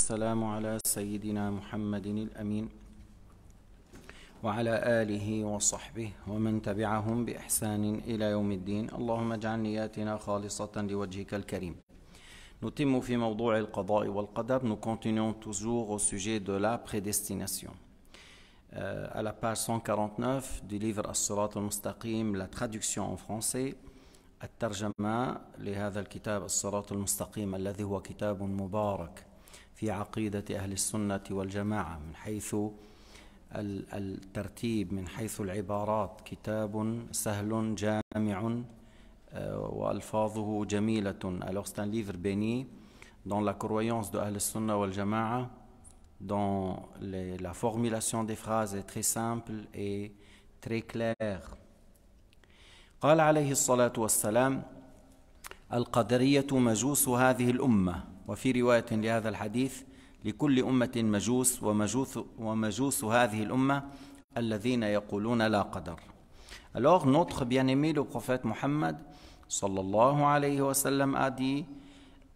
والسلام على سيدنا محمد الأمين وعلى آله وصحبه ومن تبعهم بإحسان إلى يوم الدين. اللهم اجعل نياتنا خالصة لوجهك الكريم. نتم في موضوع القضاء والقدر. Nous continuons toujours au sujet de la prédestination. Euh, à la page 149 du livre As-Sirat al-Mustaqim la traduction en français الترجمة لهذا الكتاب الصراط المستقيم الذي هو كتاب مبارك. في عقيدة أهل السنة والجماعة من حيث الترتيب من حيث العبارات. كتاب سهل جامع وألفاظه جميلة. Alors c'est un livre béni dans la croyance de Ahl Sunnah wal Jama'a dont les, la formulation des phrases est قال عليه الصلاة والسلام القدرية مجوس هذه الأمة. وفي رواية لهذا الحديث لكل أمة مجوس ومجوس, ومجوس هذه الأمة الذين يقولون لا قدر Alors notre bien-aimé le prophète Mohammed sallallahu alayhi wa sallam a dit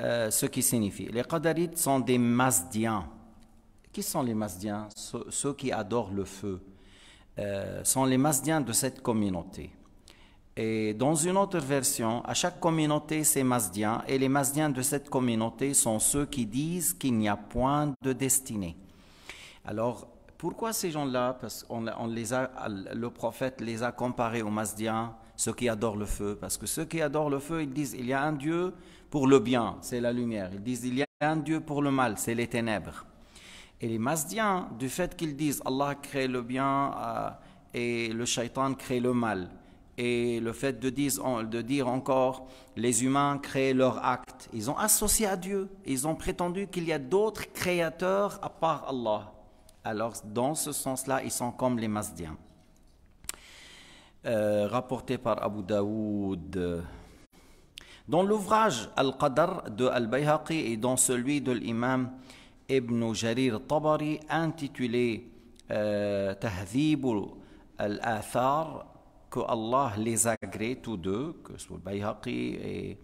euh, ce qui signifie les qadarites sont des masdiens qui sont les masdiens ceux, ceux qui adorent le feu euh, sont les masdiens de cette communauté Et dans une autre version, à chaque communauté, c'est Mazdiens, et les Mazdiens de cette communauté sont ceux qui disent qu'il n'y a point de destinée. Alors, pourquoi ces gens-là? Parce qu'on on les a, le prophète les a comparés aux Mazdiens, ceux qui adorent le feu. Parce que ceux qui adorent le feu, ils disent il y a un Dieu pour le bien, c'est la lumière. Ils disent il y a un Dieu pour le mal, c'est les ténèbres. Et les Mazdiens, du fait qu'ils disent Allah crée le bien euh, et le shaitan crée le mal, et le fait de dire, encore les humains créent leurs actes. Ils ont associé à Dieu. Ils ont prétendu qu'il y a d'autres créateurs à part Allah. Alors, dans ce sens-là, ils sont comme les Masdiens. Euh, rapporté par Abu Daoud. Dans l'ouvrage Al-Qadr de Al-Bayhaqi et dans celui de l'imam Ibn Jarir Tabari intitulé euh, al-Athar que Allah les agrée tous deux, que ce soit Bayhaqi et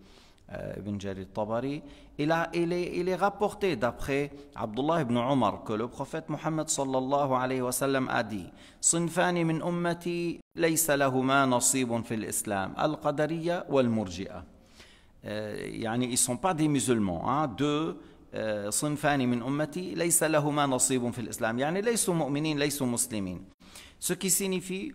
euh, Ibn Jarir Tabari, il, a, il, est, il est rapporté d'après Abdullah ibn Omar que le prophète Muhammad sallallahu alayhi wa sallam a dit صنفان من أمتي ليس لهما نصيب في الإسلام القدرية والمرجئة يعني ils ne sont pas des musulmans hein, deux صنفان من أمتي ليس لهما نصيب في الإسلام يعني ليسوا مؤمنين ليسوا مسلمين ce qui signifie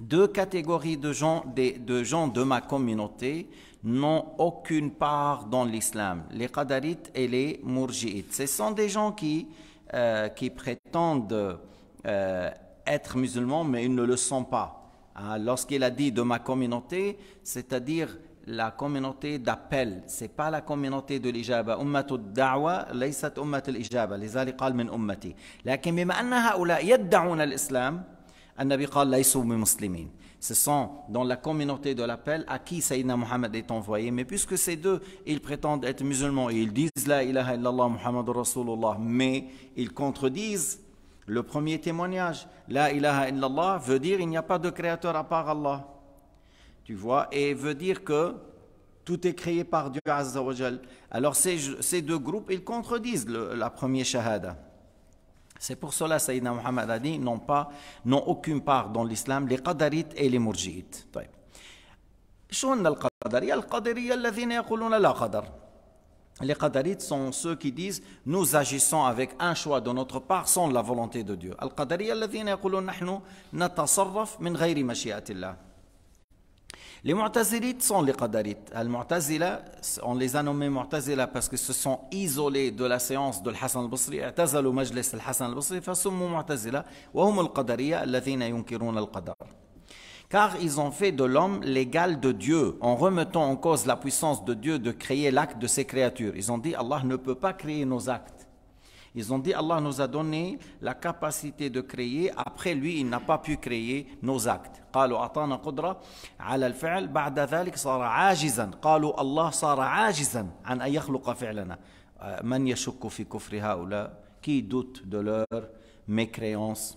deux catégories de gens, de, de, gens de ma communauté n'ont aucune part dans l'islam, les qadarites et les murji'ites. Ce sont des gens qui, euh, qui prétendent euh, être musulmans, mais ils ne le sont pas. Hein, Lorsqu'il a dit de ma communauté, c'est-à-dire la communauté d'appel, c'est pas la communauté de l'ijaba. أمة الدعوة ليست أمة الإجابة لذلك قال من أمتي لكن بما أن هؤلاء يدعون الإسلام Umm Ce sont dans la communauté de l'appel à qui Sayyidina Muhammad est envoyé. Mais puisque ces deux, ils prétendent être musulmans et ils disent La ilaha illallah Muhammad Rasulullah, mais ils contredisent le premier témoignage. La ilaha illallah veut dire il n'y a pas de créateur à part Allah. Tu vois, et veut dire que tout est créé par Dieu Azza Alors ces, ces deux groupes, ils contredisent la première shahada. C'est pour cela Sayyidina Muhammad a dit n'ont pas n'ont aucune part dans l'islam les qadarites et les murji'ites. طيب. شو أن القدرية؟ القدرية الذين يقولون لا قدر. Les qadarites sont ceux qui disent nous agissons avec un choix de notre part sans la volonté de Dieu. القدرية الذين يقولون نحن نتصرف من غير مشيئة الله. Les Mu'tazilites sont les Qadarites. Al-Mu'tazila, on les a nommés Mu'tazila parce qu'ils se sont isolés de la séance de Hassan al-Basri. اعتزلوا مجلس الحسن البصري فسموا معتزلة وهم القدرية الذين ينكرون القدر. Car ils ont fait de l'homme l'égal de Dieu en remettant en cause la puissance de Dieu de créer l'acte de ses créatures. Ils ont dit Allah ne peut pas créer nos actes. Ils ont dit Allah nous a donné la capacité de créer, après lui il n'a pas pu créer nos actes. قالوا أعطانا قدرة على الفعل بعد ذلك صار عاجزا قالوا الله صار عاجزا عن أن يخلق فعلنا من يشك في كفر هؤلاء qui doute de leur mécréance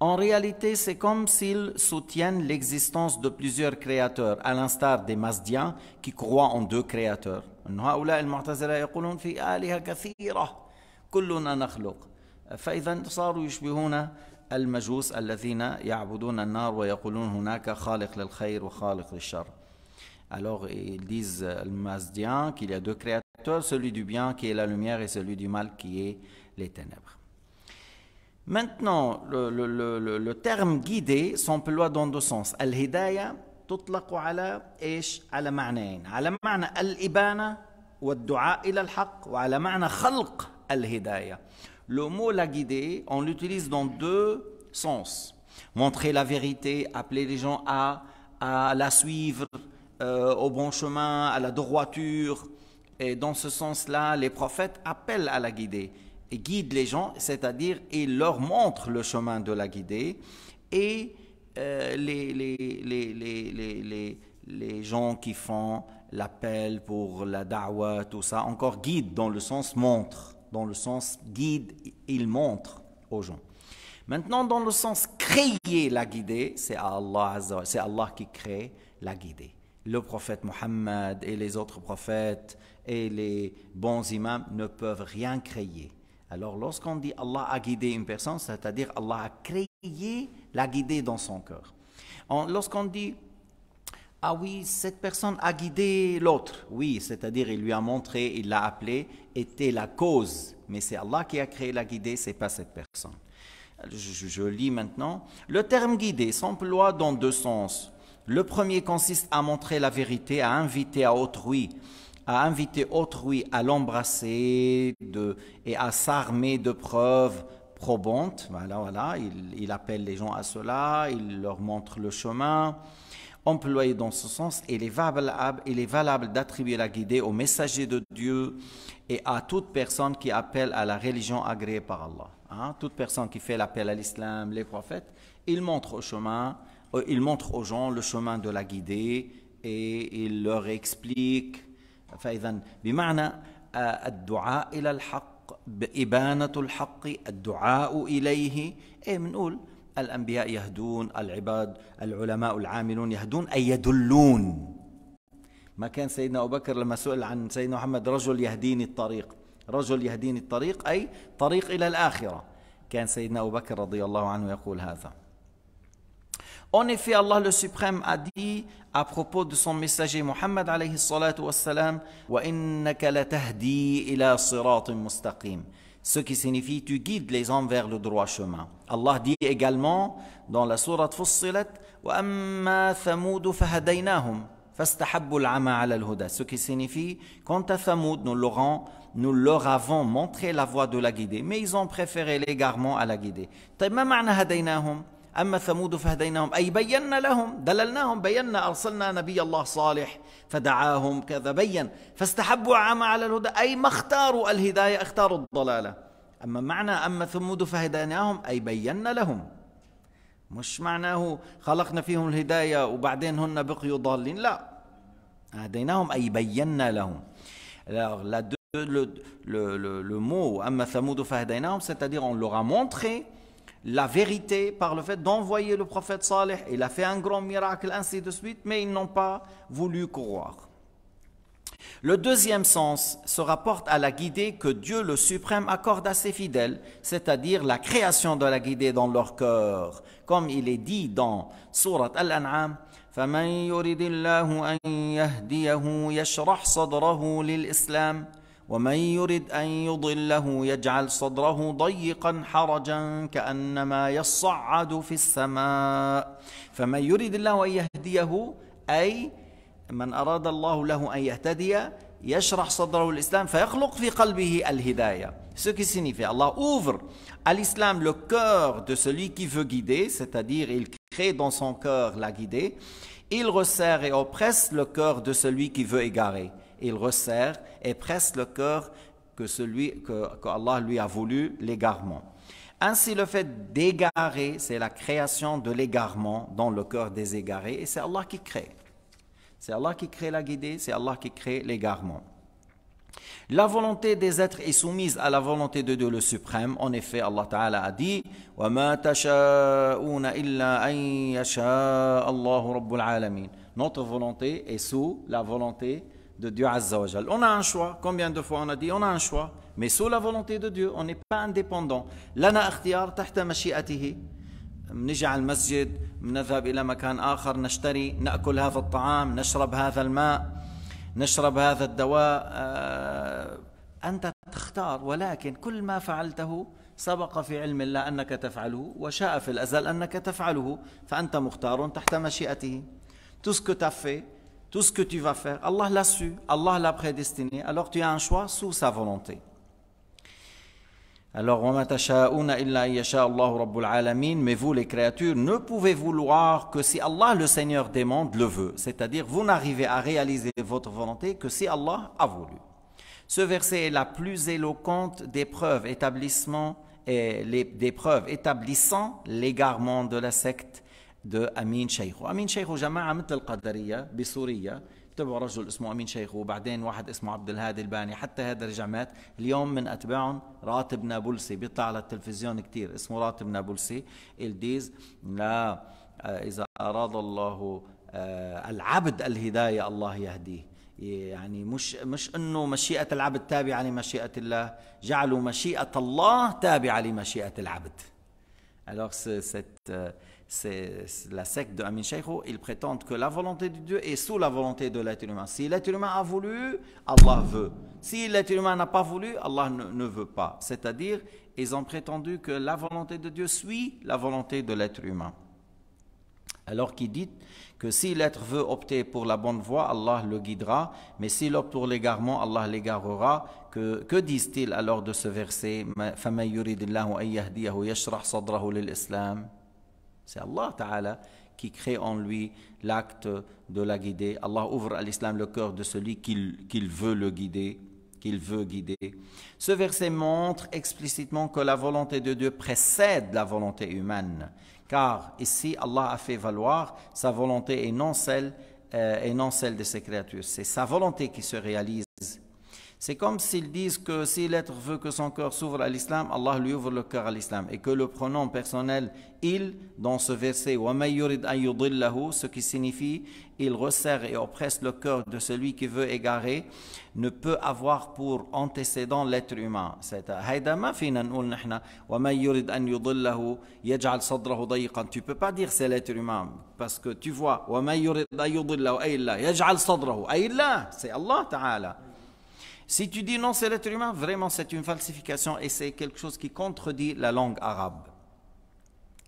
En réalité, c'est comme s'ils soutiennent l'existence de plusieurs créateurs, à l'instar des Mazdiens qui croient en deux créateurs. هؤلاء المعتزلة يقولون في آلهة كثيرة كلنا نخلق فإذا صاروا يشبهون المجوس الذين يعبدون النار ويقولون هناك خالق للخير وخالق للشر Alors ils disent le Mazdien qu'il y a deux créateurs, celui du bien qui est la lumière et celui du mal qui est les ténèbres. Maintenant, le, le, le, le terme guidé s'emploie dans deux sens. Al-hidayah تطلق على ايش؟ على معنيين، على معنى الإبانة والدعاء إلى الحق وعلى معنى خلق الهداية. Le mot la guider, on l'utilise dans deux sens. Montrer la vérité, appeler les gens à, à la suivre euh, au bon chemin, à la droiture. Et dans ce sens-là, les prophètes appellent à la guider et guident les gens, c'est-à-dire ils leur montrent le chemin de la guider. Et euh, les, les, les, les, gens qui font l'appel pour la da'wah, tout ça, encore guident dans le sens montre, dans le sens guide, ils montrent aux gens. Maintenant, dans le sens créer la guidée, c'est Allah, c'est Allah qui crée la guidée. Le prophète Mohammed et les autres prophètes et les bons imams ne peuvent rien créer. Alors, lorsqu'on dit Allah a guidé une personne, c'est-à-dire Allah a créé la guidée dans son cœur. Lorsqu'on dit ah oui, cette personne a guidé l'autre. Oui, c'est-à-dire il lui a montré, il l'a appelé, était la cause. Mais c'est Allah qui a créé la guidée, c'est pas cette personne. Je, je, lis maintenant. Le terme guidé s'emploie dans deux sens. Le premier consiste à montrer la vérité, à inviter à autrui à inviter autrui à l'embrasser et à s'armer de preuves probantes. Voilà, voilà, il, appelle les gens à cela, il leur montre le chemin. Employé dans ce sens, il est valable, il valable d'attribuer la guidée aux messagers de Dieu et à toute personne qui appelle à la religion agréée par Allah. Hein. Toute personne qui fait l'appel à l'islam, les prophètes, il montre au chemin, euh, il montre aux gens le chemin de la guidée et il leur explique فإذا بمعنى الدعاء إلى الحق إبانة الحق الدعاء إليه. إيه بنقول الأنبياء يهدون العباد العلماء العاملون يهدون أي يدلون. ما كان سيدنا أبو بكر لما سئل عن سيدنا محمد رجل يهديني الطريق. رجل يهديني الطريق أي طريق إلى الآخرة. كان سيدنا أبو بكر رضي الله عنه يقول هذا. En effet, Allah le Suprême a dit à propos de son messager Muhammad alayhi salatu wassalam wa innaka latahdi ila siratin mustaqim ce qui signifie tu guides les hommes vers le droit chemin. Allah dit également dans la sourate Fussilat wa amma thamud fahadaynahum fastahabbu al-ama ala al-huda ce qui signifie quant à Thamoud nous leur, nous leur avons montré la voie de la guidée mais ils ont préféré l'égarement à la guidée. طيب ما معنى هديناهم أما ثمود فهديناهم. أي بينا لهم دللناهم بينا أرسلنا نبي الله صالح فدعاهم كذا بين. فاستحبوا عام على الهدى أي ما اختاروا الهداية اختاروا الضلالة. أما معنى أما ثمود فهديناهم أي بينا لهم. مش معناه خلقنا فيهم الهداية وبعدين هن بقيوا ضالين لا. هديناهم أي بينا لهم. le, le, le, le mot ثمود فهديناهم c'est-à-dire on leur a montré la vérité par le fait d'envoyer le prophète Saleh. Il a fait un grand miracle, ainsi de suite, mais ils n'ont pas voulu croire. Le deuxième sens se rapporte à la guidée que Dieu le Suprême accorde à ses fidèles, c'est-à-dire la création de la guidée dans leur cœur. Comme il est dit dans Surat Al-An'am, ومن يرد أن يضله يجعل صدره ضيقا حرجا كأنما يصعد في السماء فمن يريد الله أن يهديه أي من أراد الله له أن يهتدي يشرح صدره الإسلام فيخلق في قلبه الهداية Ce qui signifie, Allah ouvre à l'islam le cœur de celui qui veut guider, c'est-à-dire il crée dans son cœur la guidée, il resserre et oppresse le cœur de celui qui veut égarer. Il resserre et presse le cœur que celui que, Allah lui a voulu l'égarement. Ainsi, le fait d'égarer, c'est la création de l'égarement dans le cœur des égarés, et c'est Allah qui crée. C'est Allah qui crée la guidée, c'est Allah qui crée l'égarement. La volonté des êtres est soumise à la volonté de Dieu le suprême. En effet, Allah Ta'ala a dit Notre volonté est sous la volonté de Dieu Azza wa On a un choix. Combien de fois on a dit on a un choix Mais sous la volonté de Dieu, on n'est pas indépendant. لنا اختيار تحت مشيئته. نجي على المسجد نذهب إلى مكان آخر نشتري نأكل هذا الطعام نشرب هذا الماء نشرب هذا الدواء أنت تختار ولكن كل ما فعلته سبق في علم الله أنك تفعله وشاء في الأزل أنك تفعله فأنت مختار تحت مشيئته Tout ce tout ce que tu vas faire, Allah l'a su, Allah l'a prédestiné, alors tu as un choix sous sa volonté. Alors, mais vous les créatures ne pouvez vouloir que si Allah le Seigneur demande le veut, c'est-à-dire vous n'arrivez à réaliser votre volonté que si Allah a voulu. Ce verset est la plus éloquente des preuves établissement et des preuves établissant l'égarement de la secte de Amin Sheikh. Amin Sheikh جماعة مثل القدرية بسوريا. تبعوا رجل اسمه أمين شيخ وبعدين واحد اسمه عبد الهادي الباني. حتى هذا رجع مات. اليوم من أتباعهم راتب نابلسي. بيطلع على التلفزيون كثير اسمه راتب نابلسي. إلديز. لا إذا أراد الله العبد الهداية الله يهديه. يعني مش مش إنه مشيئة العبد تابعة لمشيئة الله. جعلوا مشيئة الله تابعة لمشيئة العبد. Alors cette c'est la secte de Amin Sheikho, ils prétendent que la volonté de Dieu est sous la volonté de l'être humain. Si l'être humain a voulu, Allah veut. Si l'être humain n'a pas voulu, Allah ne, veut pas. C'est-à-dire, ils ont prétendu que la volonté de Dieu suit la volonté de l'être humain. Alors qu'il dit que si l'être veut opter pour la bonne voie, Allah le guidera, mais s'il opte pour l'égarement, Allah l'égarera. Que, que disent-ils alors de ce verset? C'est Allah Ta'ala qui crée en lui l'acte de la guider. Allah ouvre à l'islam le cœur de celui qu'il veut le guider, qu'il veut guider. Ce verset montre explicitement que la volonté de Dieu précède la volonté humaine. Car ici, Allah a fait valoir sa volonté et non celle, euh, et non celle de ses créatures. C'est sa volonté qui se réalise c'est comme s'ils disent que si l'être veut que son cœur s'ouvre à l'islam, Allah lui ouvre le cœur à l'islam. Et que le pronom personnel il dans ce verset, ce qui signifie il resserre et oppresse le cœur de celui qui veut égarer, ne peut avoir pour antécédent l'être humain. Tu peux pas dire c'est l'être humain parce que tu vois c'est Allah Ta'ala. Si tu dis non, c'est l'être humain, vraiment c'est une falsification et c'est quelque chose qui contredit la langue arabe.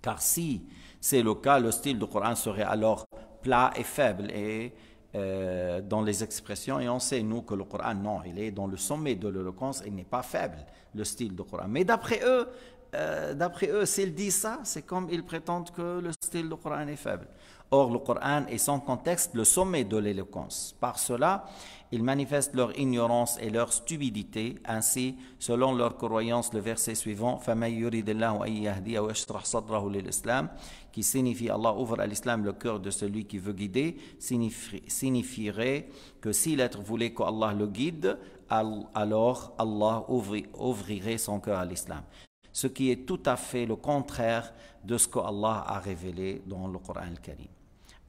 Car si c'est le cas, le style du Coran serait alors plat et faible et euh, dans les expressions. Et on sait, nous, que le Coran, non, il est dans le sommet de l'éloquence, il n'est pas faible, le style du Coran. Mais d'après eux, euh, d'après eux, s'ils disent ça, c'est comme ils prétendent que le style du Coran est faible. Or, le Coran est sans contexte le sommet de l'éloquence. Par cela, ils manifestent leur ignorance et leur stupidité. Ainsi, selon leur croyance, le verset suivant, qui signifie Allah ouvre à l'islam le cœur de celui qui veut guider, signifierait que si l'être voulait qu'Allah le guide, alors Allah ouvrirait son cœur à l'islam. Ce qui est tout à fait le contraire de ce que Allah a révélé dans le Coran al-Karim.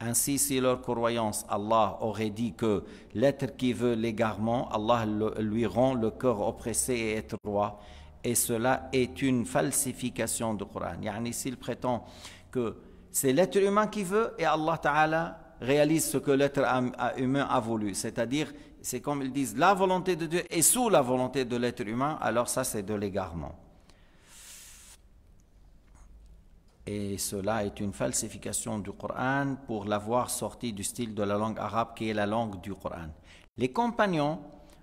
Ainsi, si leur croyance, Allah aurait dit que l'être qui veut l'égarement, Allah lui rend le cœur oppressé et étroit. Et cela est une falsification du Coran. Yani, s'il prétend que c'est l'être humain qui veut et Allah Ta'ala réalise ce que l'être humain a voulu. C'est-à-dire, c'est comme ils disent, la volonté de Dieu est sous la volonté de l'être humain, alors ça c'est de l'égarement. Et cela est une falsification du Coran pour l'avoir sorti du style de la langue arabe qui est la langue du Coran. Les compagnons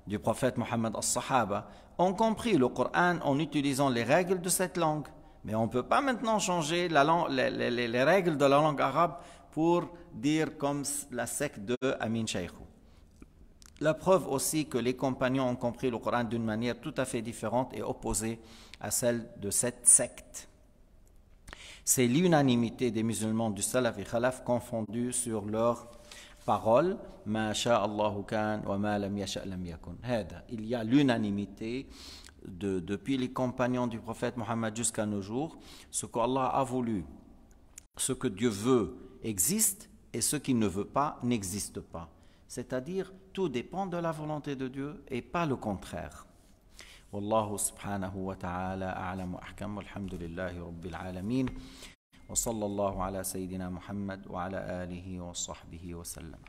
du prophète Mohammed al-Sahaba ont compris le Coran en utilisant les règles de cette langue. Mais on ne peut pas maintenant changer les, règles de la langue arabe pour dire comme la secte de Amin Shaykhou. La preuve aussi que les compagnons ont compris le Coran d'une manière tout à fait différente et opposée à celle de cette secte. C'est l'unanimité des musulmans du salaf et khalaf confondus sur leur parole. Il y a l'unanimité depuis les compagnons du prophète Mohammed jusqu'à nos jours. Ce qu'Allah a voulu, ce que Dieu veut existe et ce qu'il ne veut pas n'existe pas. C'est-à-dire, tout dépend de la volonté de Dieu et pas le contraire. والله سبحانه وتعالى أعلم وأحكم والحمد لله رب العالمين وصلى الله على سيدنا محمد وعلى آله وصحبه وسلم.